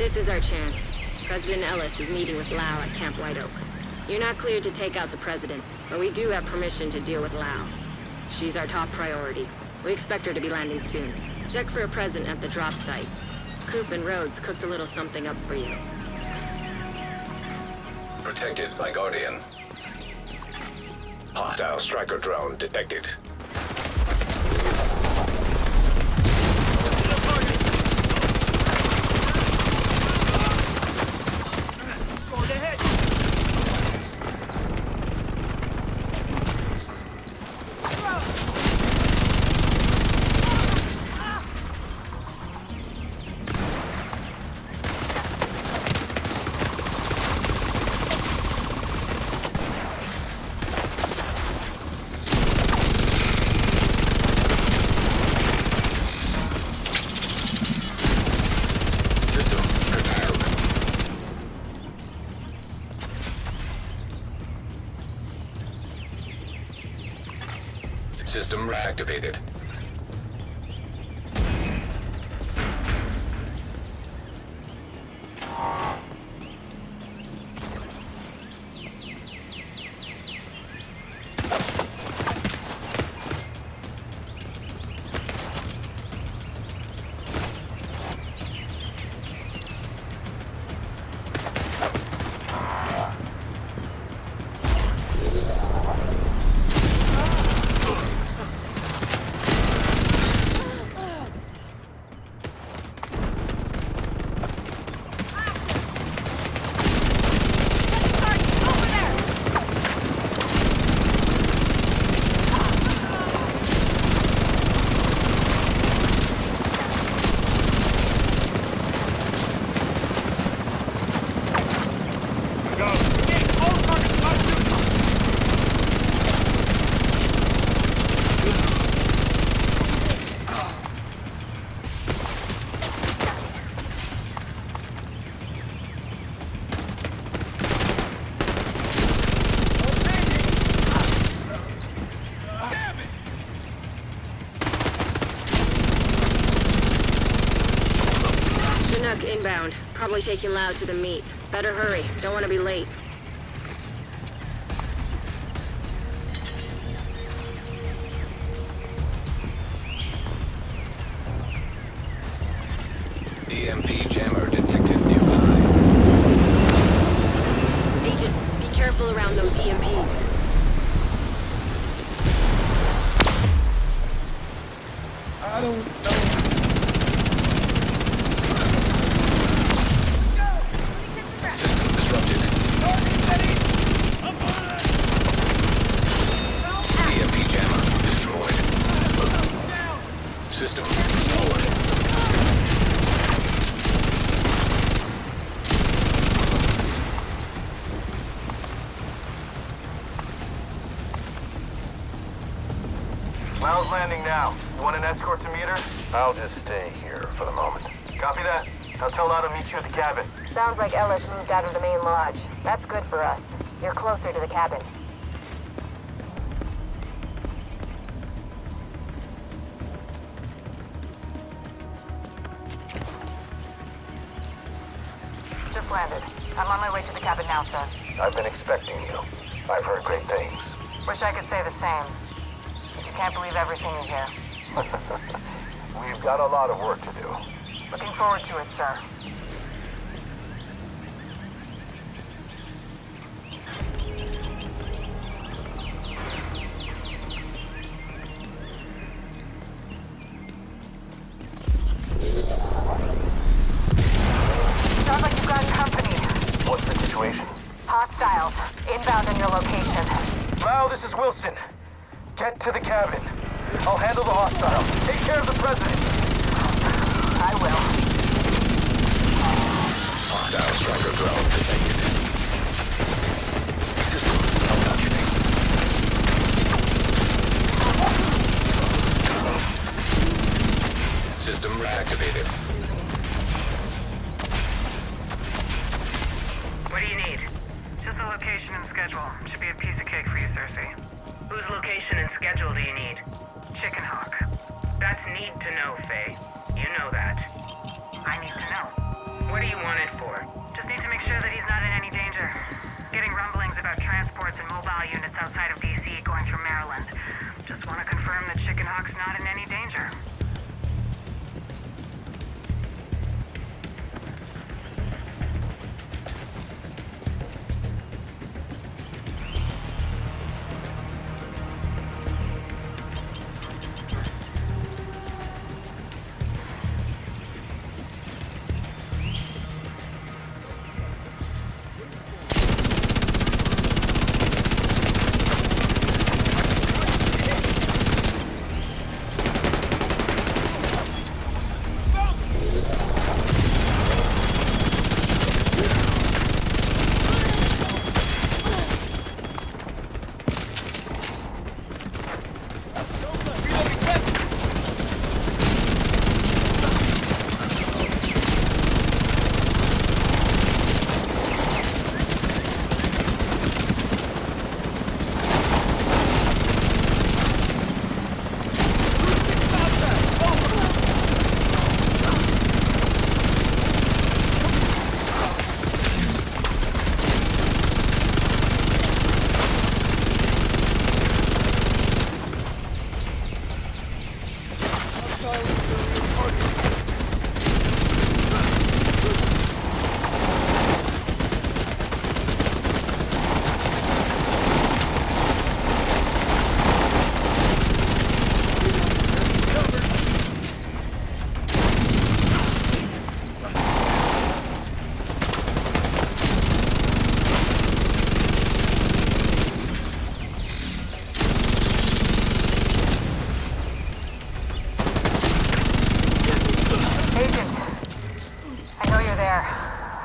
This is our chance. President Ellis is meeting with Lau at Camp White Oak. You're not cleared to take out the president, but we do have permission to deal with Lau. She's our top priority. We expect her to be landing soon. Check for a present at the drop site. Coop and Rhodes cooked a little something up for you. Protected by Guardian. Hostile striker drone detected. System Probably taking Lau to the meet. Better hurry. Don't want to be late. EMP jammer System restored. Lau's landing now. You want an escort to meet her? I'll just stay here for the moment. Copy that. I'll tell Lau to meet you at the cabin. Sounds like Ellis moved out of the main lodge. That's good for us. You're closer to the cabin. Just landed. I'm on my way to the cabin now, sir. I've been expecting you. I've heard great things. Wish I could say the same. But you can't believe everything you hear. We've got a lot of work to do. Looking forward to it, sir. is Wilson. Get to the cabin. I'll handle the hostile. Take care of the president. I will. Down, Striker 12. Confirm Hawk's not in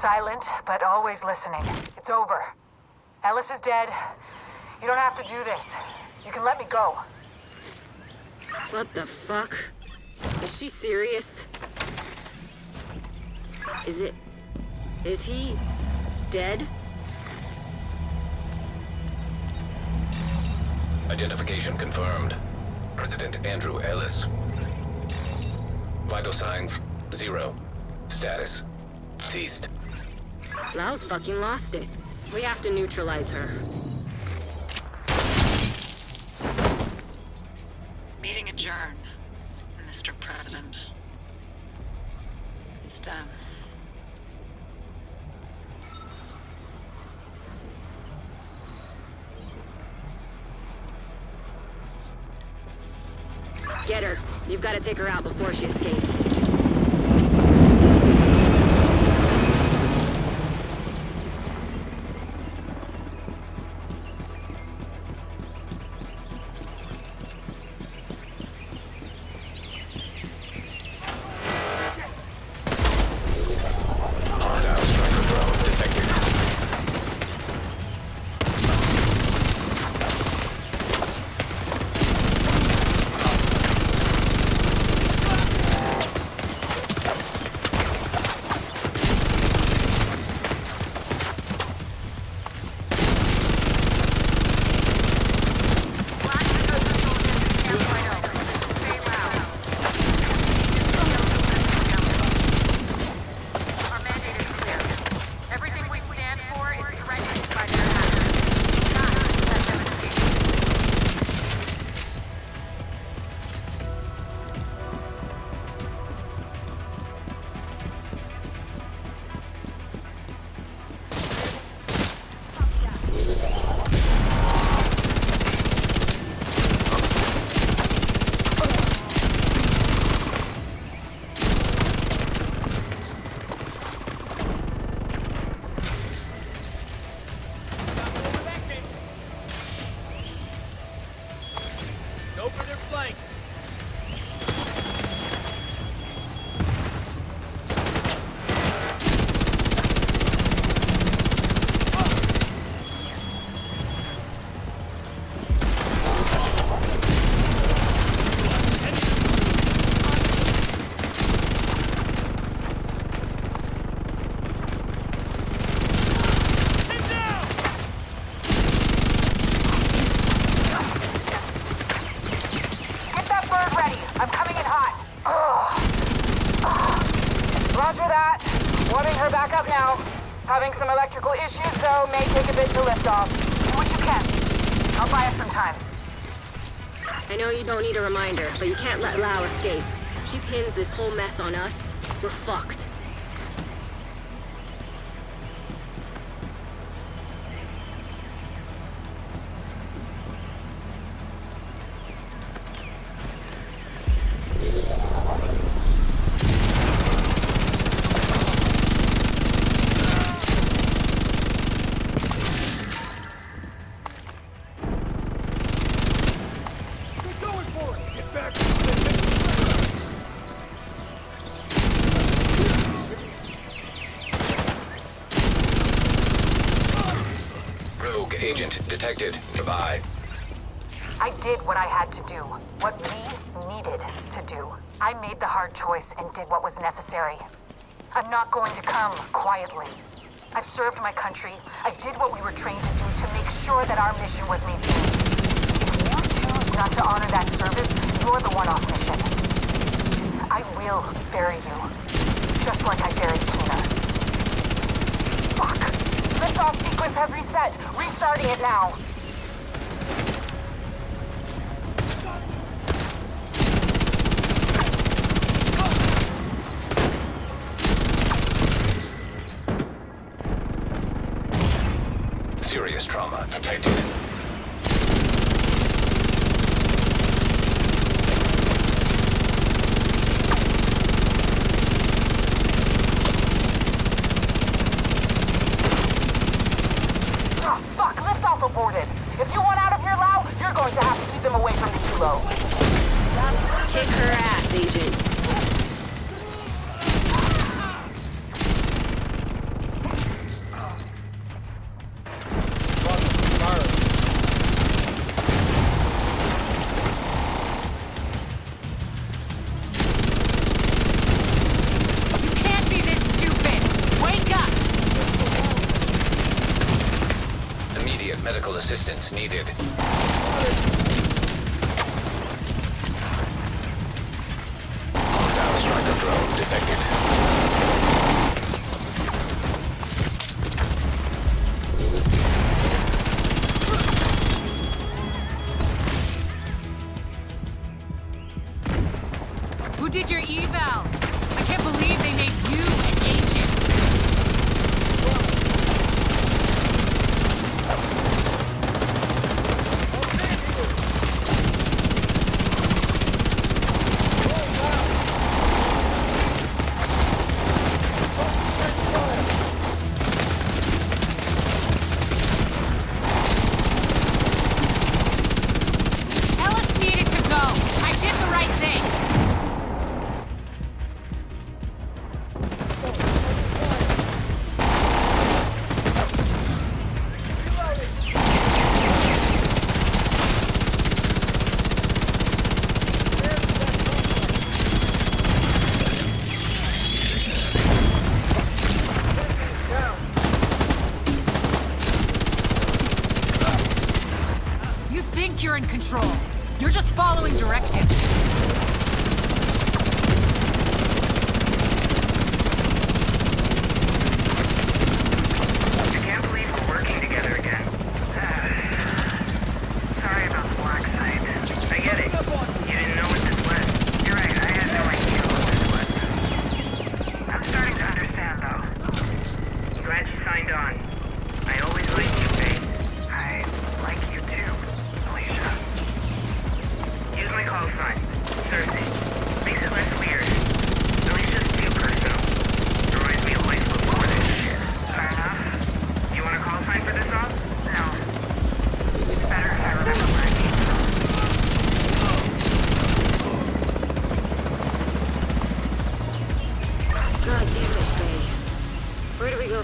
Silent, but always listening. It's over. Ellis is dead. You don't have to do this. You can let me go. What the fuck? Is she serious? Is it... Is he... dead? Identification confirmed. President Andrew Ellis. Vital signs, zero. Status, deceased. Lau's fucking lost it. We have to neutralize her. Meeting adjourned, Mr. President. It's done. Get her. You've got to take her out before she escapes. Don't need a reminder, but you can't let Lau escape. If she pins this whole mess on us, we're fucked. Agent detected. Nearby. I did what I had to do. What we needed to do. I made the hard choice and did what was necessary. I'm not going to come quietly. I've served my country. I did what we were trained to do to make sure that our mission was maintained. If you choose not to honor that service, you're the one off mission. I will bury you. Just like I buried Tina. Fuck. Liftoff sequence has reset. Restarting it now. Serious trauma detected. Needed. You're in control. You're just following directives.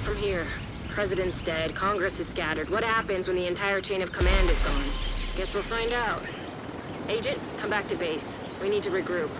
From here? President's dead, Congress is scattered. What happens when the entire chain of command is gone? Guess we'll find out. Agent, come back to base. We need to regroup.